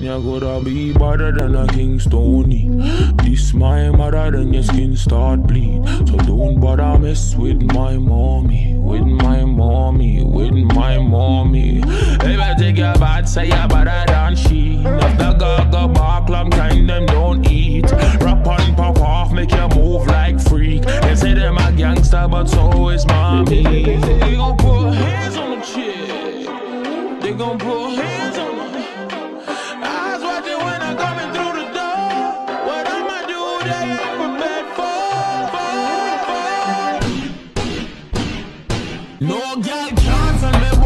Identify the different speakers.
Speaker 1: You coulda be better than a King Stony. This my mother, then your skin start bleed. So don't bother mess with my mommy, with my mommy, with my mommy. If I take your bad, say you're better than she. If the gaga bark long time, them don't eat. Rap on pop off, make you move like freak. They say them a gangster, but so is mommy. They gon' put hands on the chick. They gon' put hands on No girl can't tell me